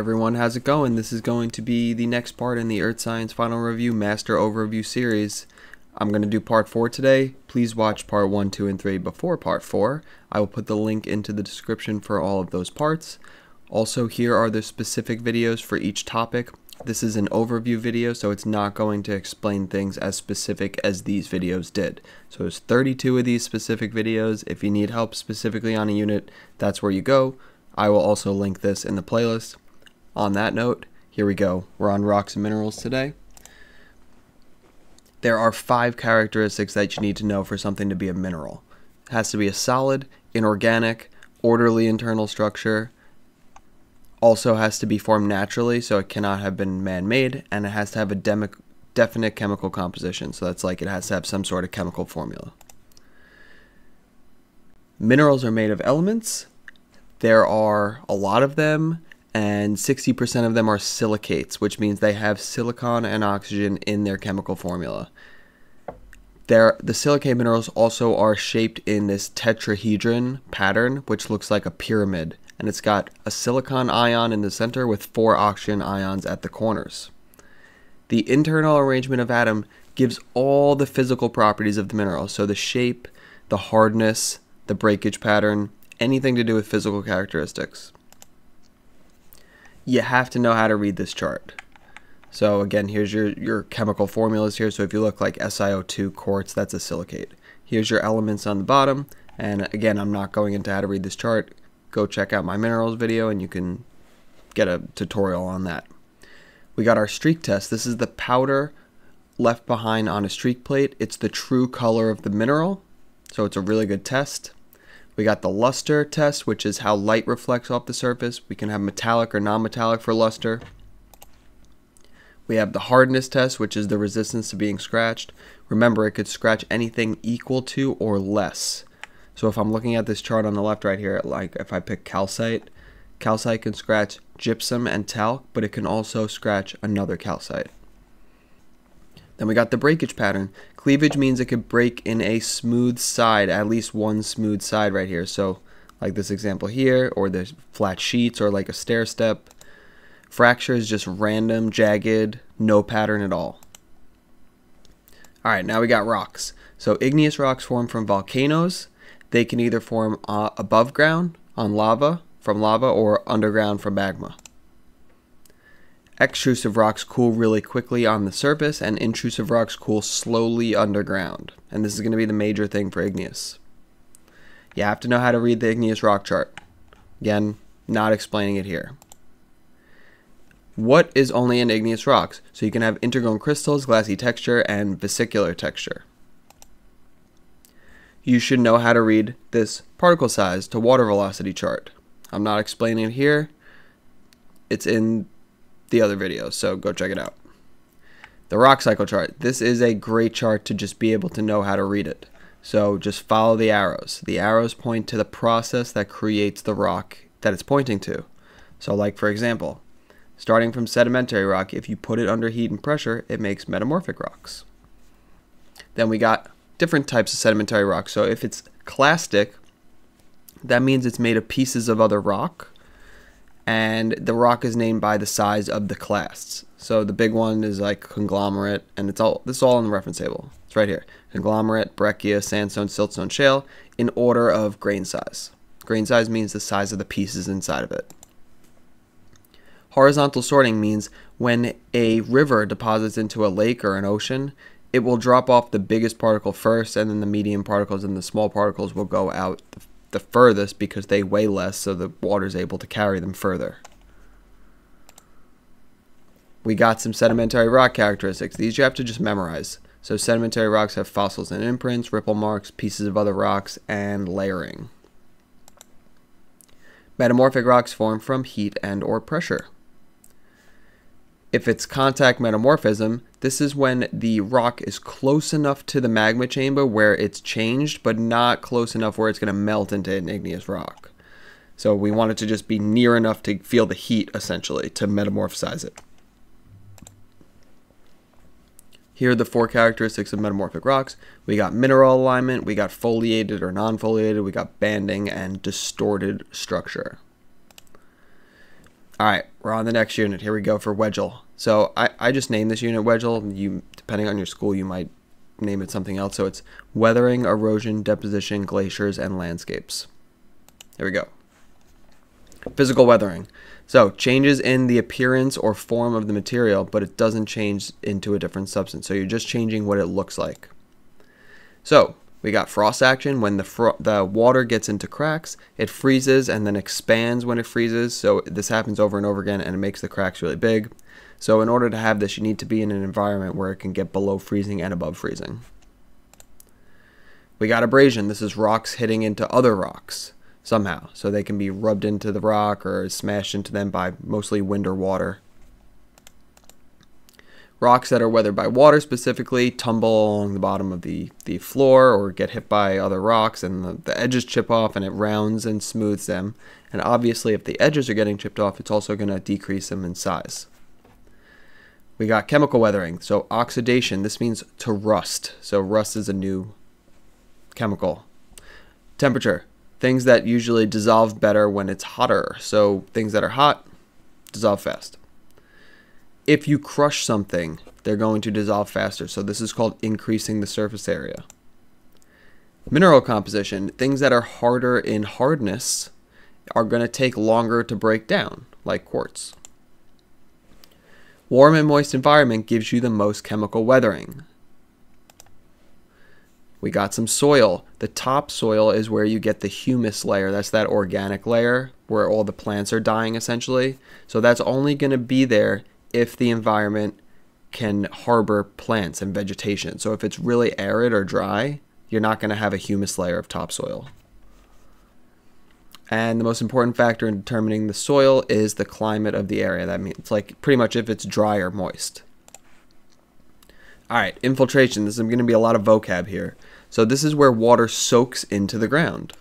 everyone, how's it going? This is going to be the next part in the Earth Science Final Review Master Overview series. I'm going to do part 4 today. Please watch part 1, 2, and 3 before part 4. I will put the link into the description for all of those parts. Also, here are the specific videos for each topic. This is an overview video, so it's not going to explain things as specific as these videos did. So there's 32 of these specific videos. If you need help specifically on a unit, that's where you go. I will also link this in the playlist. On that note, here we go. We're on rocks and minerals today. There are five characteristics that you need to know for something to be a mineral. It has to be a solid, inorganic, orderly internal structure, also has to be formed naturally, so it cannot have been man-made, and it has to have a definite chemical composition, so that's like it has to have some sort of chemical formula. Minerals are made of elements, there are a lot of them, and 60% of them are silicates, which means they have silicon and oxygen in their chemical formula. The silicate minerals also are shaped in this tetrahedron pattern, which looks like a pyramid, and it's got a silicon ion in the center with four oxygen ions at the corners. The internal arrangement of atom gives all the physical properties of the mineral, so the shape, the hardness, the breakage pattern, anything to do with physical characteristics. You have to know how to read this chart. So again, here's your, your chemical formulas here. So if you look like SiO2 quartz, that's a silicate. Here's your elements on the bottom. And again, I'm not going into how to read this chart. Go check out my minerals video and you can get a tutorial on that. We got our streak test. This is the powder left behind on a streak plate. It's the true color of the mineral. So it's a really good test. We got the luster test, which is how light reflects off the surface. We can have metallic or non-metallic for luster. We have the hardness test, which is the resistance to being scratched. Remember, it could scratch anything equal to or less. So if I'm looking at this chart on the left right here, like if I pick calcite, calcite can scratch gypsum and talc, but it can also scratch another calcite. Then we got the breakage pattern. Cleavage means it could break in a smooth side, at least one smooth side right here. So like this example here, or the flat sheets, or like a stair step. Fracture is just random, jagged, no pattern at all. All right, now we got rocks. So igneous rocks form from volcanoes. They can either form uh, above ground on lava, from lava, or underground from magma. Extrusive rocks cool really quickly on the surface, and intrusive rocks cool slowly underground. And this is going to be the major thing for igneous. You have to know how to read the igneous rock chart. Again, not explaining it here. What is only in igneous rocks? So you can have intergrown crystals, glassy texture, and vesicular texture. You should know how to read this particle size to water velocity chart. I'm not explaining it here. It's in the other videos, so go check it out. The rock cycle chart. This is a great chart to just be able to know how to read it. So just follow the arrows. The arrows point to the process that creates the rock that it's pointing to. So like for example, starting from sedimentary rock, if you put it under heat and pressure, it makes metamorphic rocks. Then we got different types of sedimentary rock. So if it's clastic, that means it's made of pieces of other rock and the rock is named by the size of the clasts. So the big one is like conglomerate, and it's all this is all in the reference table. It's right here: conglomerate, breccia, sandstone, siltstone, shale, in order of grain size. Grain size means the size of the pieces inside of it. Horizontal sorting means when a river deposits into a lake or an ocean, it will drop off the biggest particle first, and then the medium particles and the small particles will go out the furthest because they weigh less, so the water is able to carry them further. We got some sedimentary rock characteristics. These you have to just memorize. So sedimentary rocks have fossils and imprints, ripple marks, pieces of other rocks, and layering. Metamorphic rocks form from heat and or pressure. If it's contact metamorphism, this is when the rock is close enough to the magma chamber where it's changed, but not close enough where it's going to melt into an igneous rock. So we want it to just be near enough to feel the heat, essentially, to metamorphosize it. Here are the four characteristics of metamorphic rocks. We got mineral alignment, we got foliated or non-foliated, we got banding, and distorted structure. All right, we're on the next unit. Here we go for Wedgel. So I, I just named this unit Wedgel. You, depending on your school, you might name it something else. So it's weathering, erosion, deposition, glaciers, and landscapes. Here we go. Physical weathering. So changes in the appearance or form of the material, but it doesn't change into a different substance. So you're just changing what it looks like. So we got frost action. When the, the water gets into cracks, it freezes and then expands when it freezes. So this happens over and over again and it makes the cracks really big. So in order to have this, you need to be in an environment where it can get below freezing and above freezing. We got abrasion. This is rocks hitting into other rocks somehow. So they can be rubbed into the rock or smashed into them by mostly wind or water. Rocks that are weathered by water specifically tumble along the bottom of the, the floor or get hit by other rocks and the, the edges chip off and it rounds and smooths them. And obviously if the edges are getting chipped off, it's also going to decrease them in size. We got chemical weathering. So oxidation, this means to rust. So rust is a new chemical. Temperature, things that usually dissolve better when it's hotter. So things that are hot dissolve fast. If you crush something, they're going to dissolve faster. So this is called increasing the surface area. Mineral composition, things that are harder in hardness are going to take longer to break down, like quartz. Warm and moist environment gives you the most chemical weathering. We got some soil. The top soil is where you get the humus layer. That's that organic layer where all the plants are dying essentially. So that's only going to be there if the environment can harbor plants and vegetation. So if it's really arid or dry, you're not going to have a humus layer of topsoil. And the most important factor in determining the soil is the climate of the area. That means like pretty much if it's dry or moist. All right, infiltration. This is going to be a lot of vocab here. So this is where water soaks into the ground.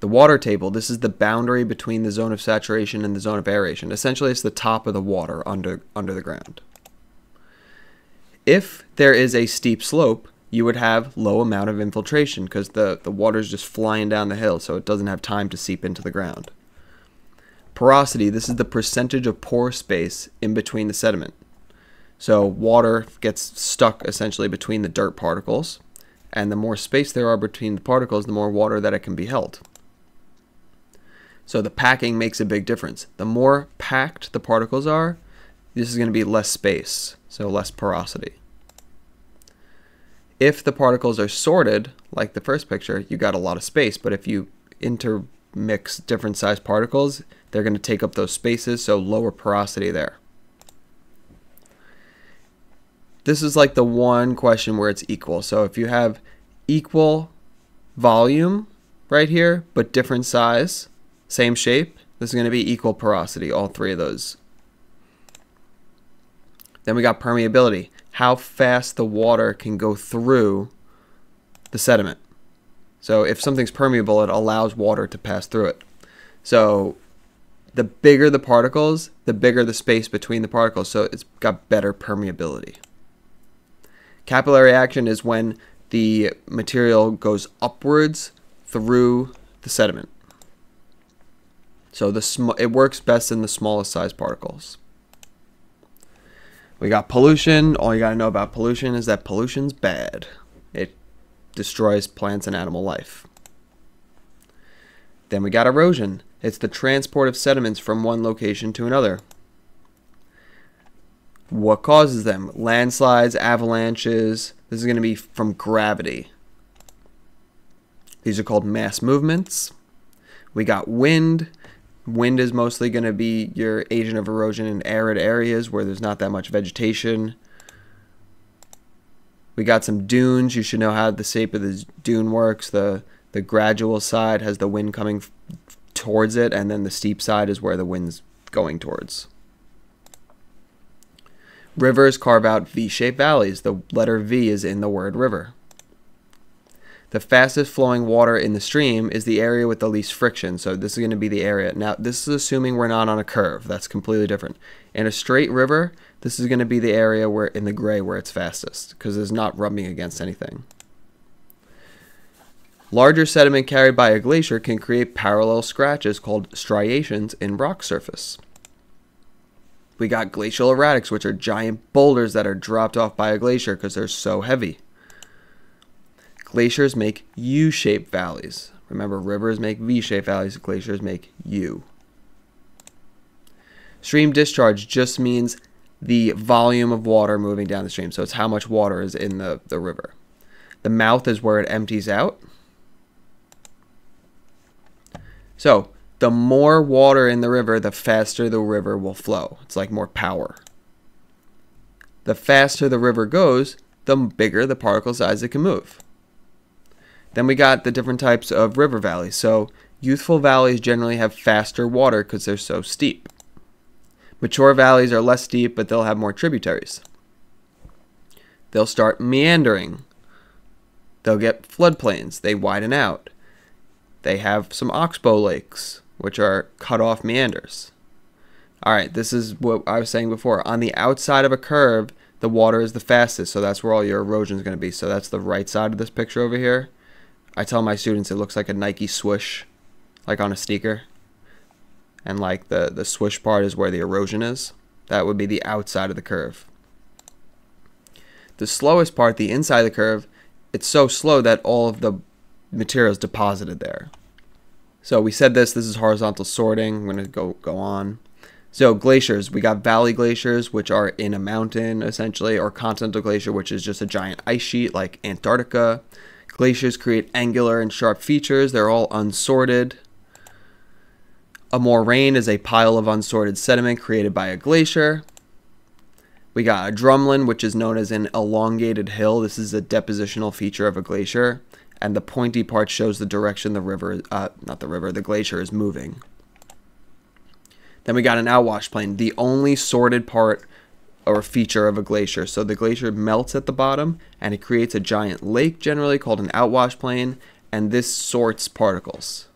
The water table, this is the boundary between the zone of saturation and the zone of aeration. Essentially, it's the top of the water under, under the ground. If there is a steep slope, you would have low amount of infiltration because the, the water is just flying down the hill, so it doesn't have time to seep into the ground. Porosity, this is the percentage of pore space in between the sediment. So water gets stuck essentially between the dirt particles, and the more space there are between the particles, the more water that it can be held. So the packing makes a big difference. The more packed the particles are, this is going to be less space, so less porosity. If the particles are sorted, like the first picture, you got a lot of space, but if you intermix different size particles, they're going to take up those spaces, so lower porosity there this is like the one question where it's equal. So if you have equal volume right here, but different size, same shape, this is going to be equal porosity, all three of those. Then we got permeability, how fast the water can go through the sediment. So if something's permeable, it allows water to pass through it. So the bigger the particles, the bigger the space between the particles, so it's got better permeability. Capillary action is when the material goes upwards through the sediment. So the sm it works best in the smallest size particles. We got pollution. All you got to know about pollution is that pollution's bad. It destroys plants and animal life. Then we got erosion. It's the transport of sediments from one location to another. What causes them? Landslides, avalanches. This is going to be from gravity. These are called mass movements. We got wind. Wind is mostly going to be your agent of erosion in arid areas where there's not that much vegetation. We got some dunes. You should know how the shape of the dune works. The the gradual side has the wind coming towards it, and then the steep side is where the wind's going towards. Rivers carve out V-shaped valleys. The letter V is in the word river. The fastest flowing water in the stream is the area with the least friction. So this is going to be the area. Now, this is assuming we're not on a curve. That's completely different. In a straight river, this is going to be the area where in the gray where it's fastest because it's not rubbing against anything. Larger sediment carried by a glacier can create parallel scratches called striations in rock surface. We got glacial erratics, which are giant boulders that are dropped off by a glacier because they're so heavy. Glaciers make U-shaped valleys. Remember, rivers make V-shaped valleys, glaciers make U. Stream discharge just means the volume of water moving down the stream. So it's how much water is in the, the river. The mouth is where it empties out. So the more water in the river, the faster the river will flow. It's like more power. The faster the river goes, the bigger the particle size it can move. Then we got the different types of river valleys. So youthful valleys generally have faster water because they're so steep. Mature valleys are less steep, but they'll have more tributaries. They'll start meandering. They'll get floodplains. They widen out. They have some oxbow lakes, which are cut off meanders. All right, this is what I was saying before. On the outside of a curve, the water is the fastest, so that's where all your erosion is going to be. So that's the right side of this picture over here. I tell my students it looks like a Nike swoosh, like on a sneaker. And like the, the swoosh part is where the erosion is. That would be the outside of the curve. The slowest part, the inside of the curve, it's so slow that all of the material is deposited there. So we said this, this is horizontal sorting. I'm to go, go on. So glaciers, we got valley glaciers, which are in a mountain essentially, or continental glacier, which is just a giant ice sheet like Antarctica. Glaciers create angular and sharp features. They're all unsorted. A moraine is a pile of unsorted sediment created by a glacier. We got a drumlin, which is known as an elongated hill. This is a depositional feature of a glacier. And the pointy part shows the direction the river, uh, not the river, the glacier is moving. Then we got an outwash plain, the only sorted part or feature of a glacier. So the glacier melts at the bottom and it creates a giant lake generally called an outwash plain and this sorts particles.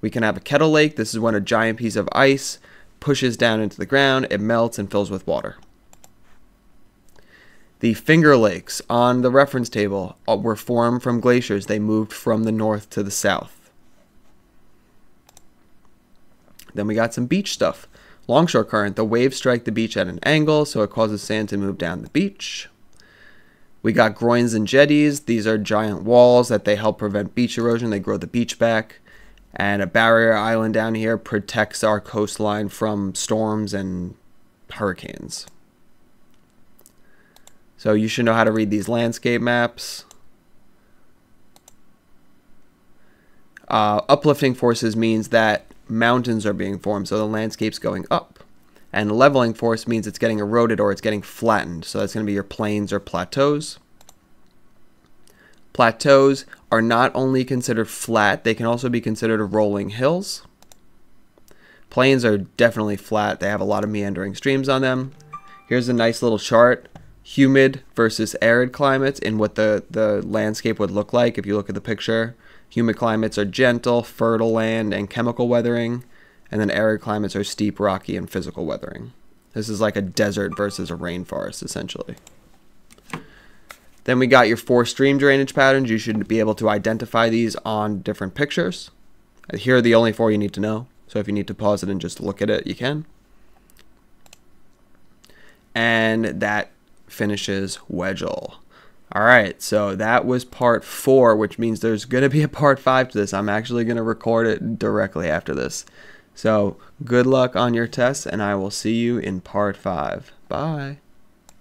We can have a kettle lake. This is when a giant piece of ice pushes down into the ground, it melts and fills with water. The Finger Lakes on the reference table uh, were formed from glaciers. They moved from the north to the south. Then we got some beach stuff. Longshore current, the waves strike the beach at an angle, so it causes sand to move down the beach. We got groins and jetties. These are giant walls that they help prevent beach erosion. They grow the beach back. And a barrier island down here protects our coastline from storms and hurricanes. So you should know how to read these landscape maps. Uh, uplifting forces means that mountains are being formed, so the landscape's going up. And leveling force means it's getting eroded or it's getting flattened. So that's going to be your plains or plateaus. Plateaus are not only considered flat, they can also be considered rolling hills. Plains are definitely flat. They have a lot of meandering streams on them. Here's a nice little chart. Humid versus arid climates and what the, the landscape would look like if you look at the picture. Humid climates are gentle, fertile land, and chemical weathering, and then arid climates are steep, rocky, and physical weathering. This is like a desert versus a rainforest, essentially. Then we got your four stream drainage patterns. You should be able to identify these on different pictures. Here are the only four you need to know. So if you need to pause it and just look at it, you can. And that finishes Wedgel. All right, so that was part four, which means there's going to be a part five to this. I'm actually going to record it directly after this. So good luck on your tests, and I will see you in part five. Bye.